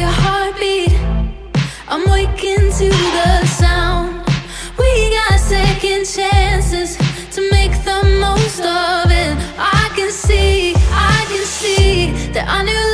your heartbeat. I'm waking to the sound. We got second chances to make the most of it. I can see, I can see that I knew